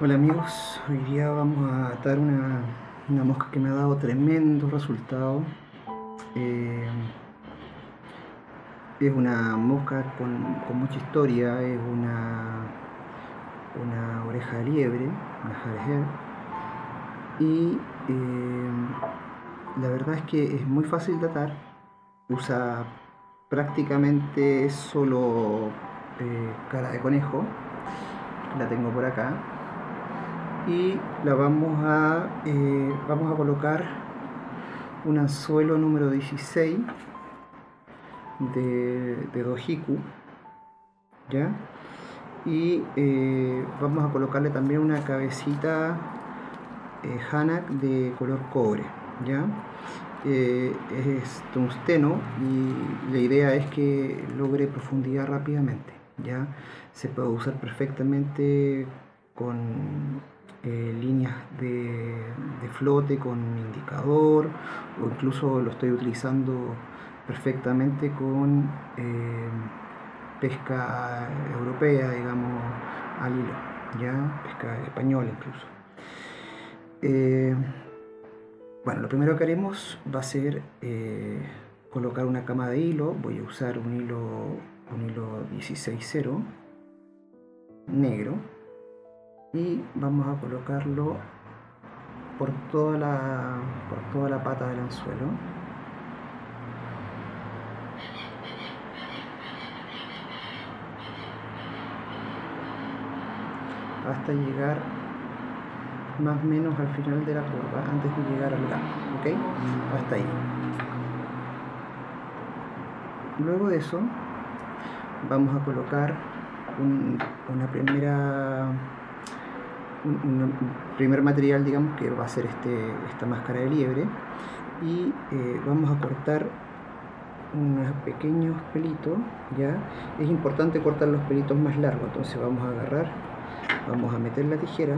Hola amigos, hoy día vamos a atar una, mosca que me ha dado tremendo resultado. Eh, es una mosca con, mucha historia, es una, una oreja de liebre, una hareher, y eh, la verdad es que es muy fácil de atar, usa prácticamente solo eh, cara de conejo, la tengo por acá, y la vamos a, eh, vamos a colocar un anzuelo número 16 de, de Dojiku ¿ya? y eh, vamos a colocarle también una cabecita eh, Hanak de color cobre ¿ya? es tungsteno y la idea es que logre profundidad rápidamente ya se puede usar perfectamente con eh, líneas de, flote con indicador o incluso lo estoy utilizando perfectamente con eh, pesca europea, digamos, al hilo, ya pesca española incluso. Eh, bueno, lo primero que haremos va a ser colocar una cama de hilo, voy a usar un hilo, un hilo 16.0 negro y vamos a colocarlo por toda la, por toda la pata del anzuelo. hasta llegar más o menos al final de la curva antes de llegar al gato, ¿ok? Hasta ahí. Luego de eso vamos a colocar una primera un, primer material, digamos, que va a ser este, esta máscara de liebre y eh, vamos a cortar unos pequeños pelitos, ¿ya? Es importante cortar los pelitos más largos, entonces vamos a agarrar, vamos a meter la tijera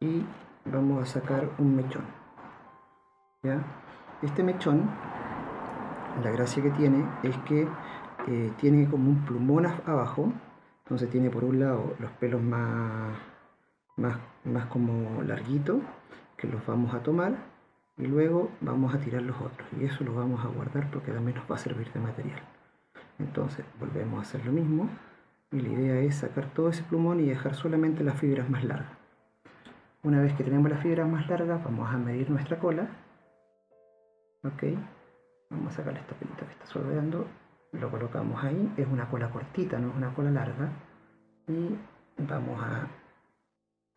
y vamos a sacar un mechón, ¿ya? Este mechón, la gracia que tiene es que eh, tiene como un plumón abajo, entonces tiene por un lado los pelos más, más, más como larguitos, que los vamos a tomar, y luego vamos a tirar los otros. Y eso lo vamos a guardar porque también nos va a servir de material. Entonces volvemos a hacer lo mismo. Y la idea es sacar todo ese plumón y dejar solamente las fibras más largas. Una vez que tenemos las fibras más largas, vamos a medir nuestra cola. Ok. Vamos a sacar esta pelita que está sordeando lo colocamos ahí, es una cola cortita, no es una cola larga, y vamos a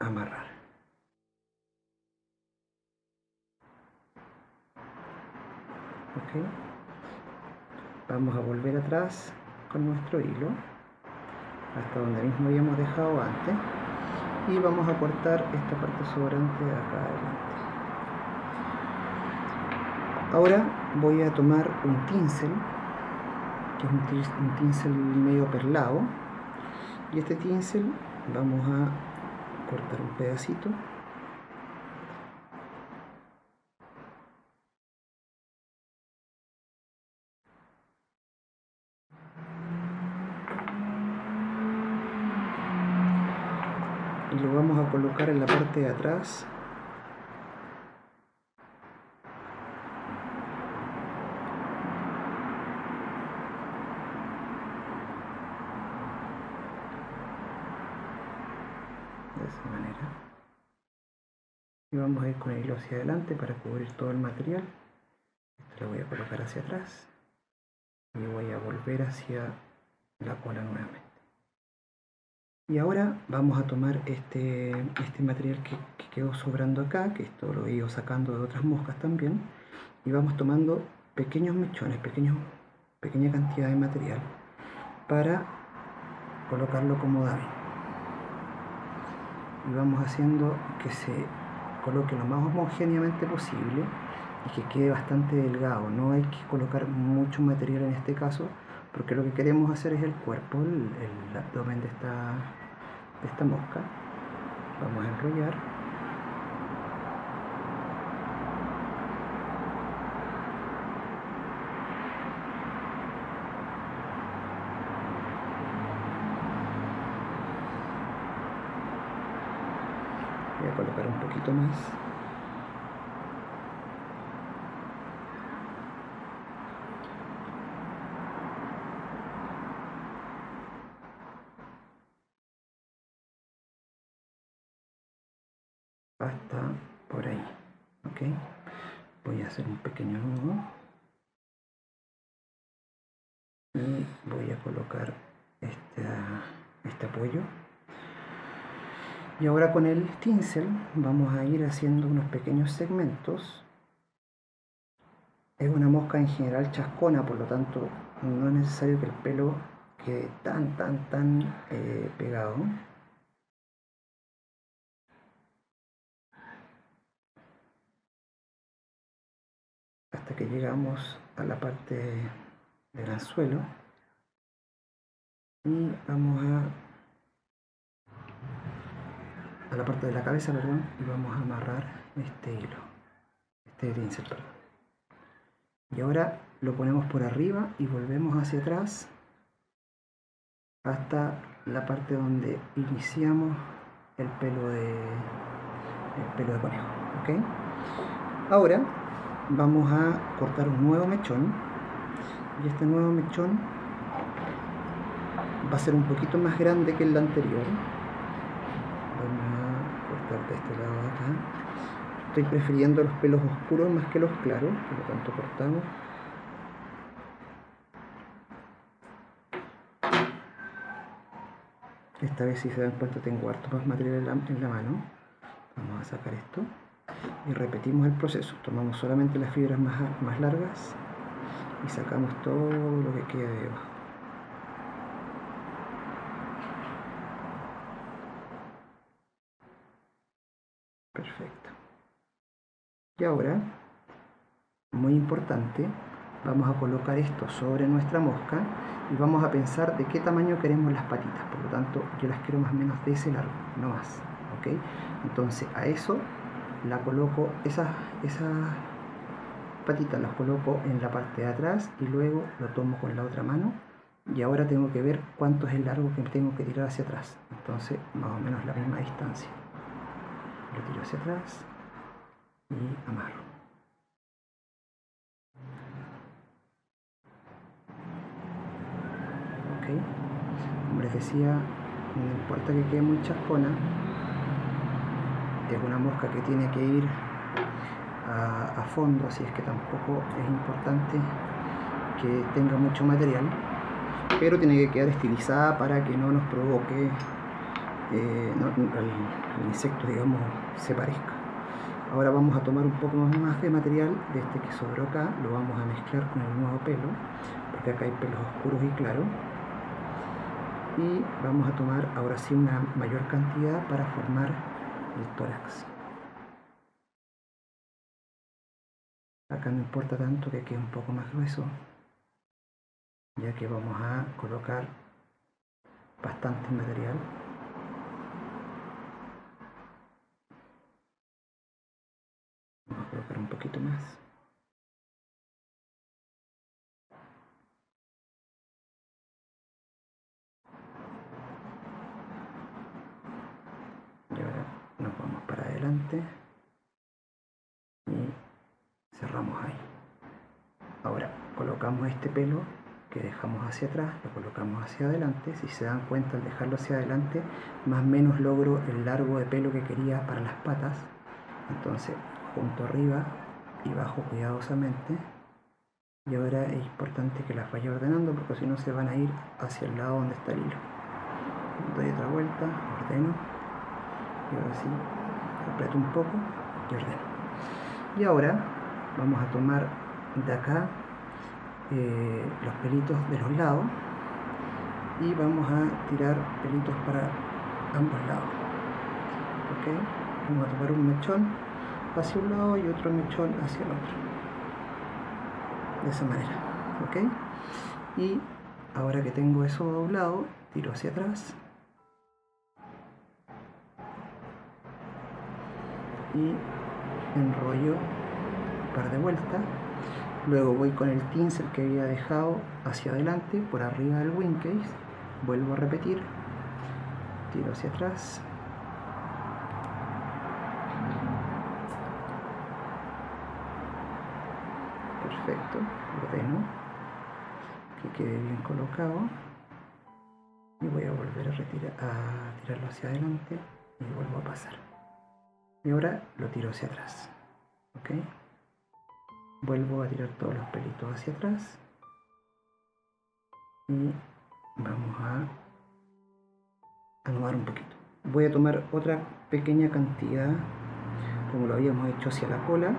amarrar. Vamos a volver atrás con nuestro hilo hasta donde mismo habíamos dejado antes y vamos a cortar esta parte sobrante de acá adelante. Ahora voy a tomar un es un tinsel medio perlado. Y este tinsel vamos a cortar un pedacito. Y lo vamos a colocar en la parte de atrás de esa manera. Y vamos a ir con el hilo hacia adelante para cubrir todo el material. Esto lo voy a colocar hacia atrás. Y voy a volver hacia la cola nuevamente. Y ahora vamos a tomar este, este material que, que quedó sobrando acá que esto lo he ido sacando de otras moscas también. Y vamos tomando pequeños mechones pequeños, pequeña cantidad de material para colocarlo como David y vamos haciendo que se coloque lo más homogéneamente posible y que quede bastante delgado. No hay que colocar mucho material en este caso porque lo que queremos hacer es el cuerpo, el, abdomen de esta, de esta mosca. Vamos a enrollar voy a colocar un poquito más. Hasta por ahí ok. Voy a hacer un pequeño nudo. Y voy a colocar este, este apoyo y ahora con el tinsel vamos a ir haciendo unos pequeños segmentos. Es una mosca en general chascona por lo tanto no es necesario que el pelo quede tan tan tan eh, pegado. Hasta que llegamos a la parte del anzuelo. Y vamos a a la parte de la cabeza perdón y vamos a amarrar este hilo este pincel perdón y ahora lo ponemos por arriba y volvemos hacia atrás hasta la parte donde iniciamos el pelo de el pelo de conejo ¿ok? ahora vamos a cortar un nuevo mechón y este nuevo mechón va a ser un poquito más grande que el anterior vamos de este lado de acá estoy prefiriendo los pelos oscuros más que los claros por lo tanto cortamos esta vez si se dan cuenta tengo harto más material en la mano vamos a sacar esto y repetimos el proceso. Tomamos solamente las fibras más, largas y sacamos todo lo que queda debajo. Perfecto. Ahora, muy importante, vamos a colocar esto sobre nuestra mosca y vamos a pensar de qué tamaño queremos las patitas. Por lo tanto, yo las quiero más o menos de ese largo, no más. ¿ok? Entonces, a eso la coloco, esas, esas patitas las coloco en la parte de atrás y luego lo tomo con la otra mano y ahora tengo que ver cuánto es el largo que tengo que tirar hacia atrás entonces más o menos la misma distancia lo tiro hacia atrás y amarro ok. Como les decía no importa que quede muy chascona es una mosca que tiene que ir a, fondo, así es que tampoco es importante que tenga mucho material, pero tiene que quedar estilizada para que no nos provoque eh, el, insecto, digamos, se parezca. Ahora vamos a tomar un poco más de material de este que sobró acá, lo vamos a mezclar con el nuevo pelo, porque acá hay pelos oscuros y claros. Y vamos a tomar ahora sí una mayor cantidad para formar el tórax. Acá no importa tanto que quede un poco más grueso, ya que vamos a colocar bastante material. Y cerramos ahí. Ahora colocamos este pelo que dejamos hacia atrás lo colocamos hacia adelante. Si se dan cuenta al dejarlo hacia adelante más o menos logro el largo de pelo que quería para las patas. Entonces junto arriba y bajo cuidadosamente. Y ahora es importante que las vaya ordenando porque si no se van a ir hacia el lado donde está el hilo. Doy otra vuelta ordeno. Y ahora sí aprieto un poco y ordeno. Y ahora vamos a tomar de acá eh, los pelitos de los lados y vamos a tirar pelitos para ambos lados. ¿Ok? Vamos a tomar un mechón hacia un lado y otro mechón hacia el otro. De esa manera. ¿Ok? Y ahora que tengo eso doblado, tiro hacia atrás y enrollo un par de vueltas. Luego voy con el pincel que había dejado hacia adelante por arriba del wing case. Vuelvo a repetir. Tiro hacia atrás. Perfecto ordeno que quede bien colocado. Y voy a volver a, retirar, a tirarlo hacia adelante y vuelvo a pasar y ahora lo tiro hacia atrás ok vuelvo a tirar todos los pelitos hacia atrás. Y vamos a anudar un poquito. Voy a tomar otra pequeña cantidad como lo habíamos hecho hacia la cola.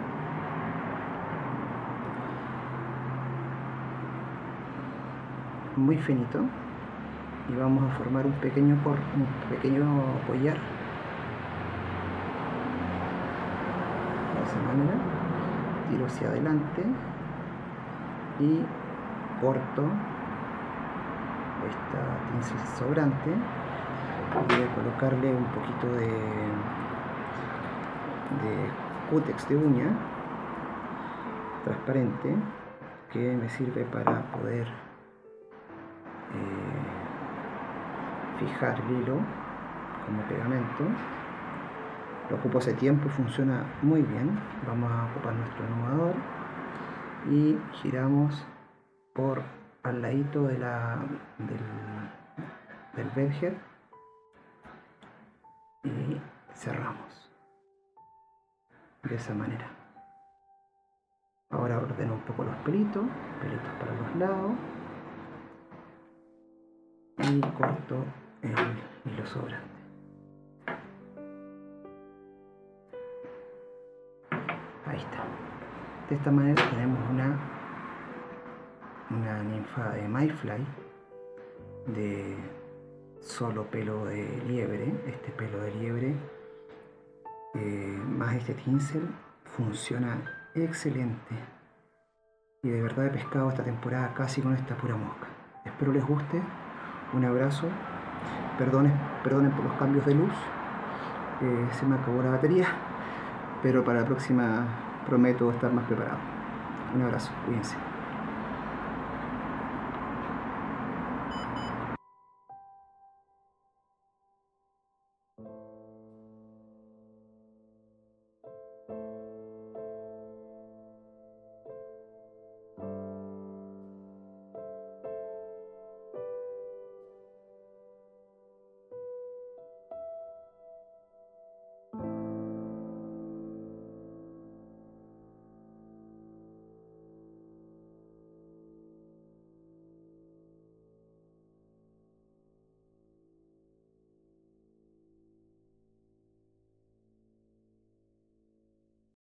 Muy finito. Y vamos a formar un pequeño, un pequeño collar de esa manera tiro hacia adelante y corto esta tinsel sobrante. Voy a colocarle un poquito de de cútex de uña transparente que me sirve para poder eh, fijar el hilo como pegamento lo ocupo hace tiempo funciona muy bien. Vamos a ocupar nuestro anudador y giramos por al ladito de la, del, del bedhead y cerramos de esa manera. Ahora ordeno un poco los pelitos pelitos para los lados y corto el hilo sobrante ahí está. De esta manera tenemos una una ninfa de Mayfly de solo pelo de liebre. Este pelo de liebre eh, más este tinsel funciona excelente. Y de verdad he pescado esta temporada casi con esta pura mosca. Espero les guste. Un abrazo. Perdonen, perdonen por los cambios de luz. Eh, se me acabó la batería pero para la próxima prometo estar más preparado. Un abrazo, cuídense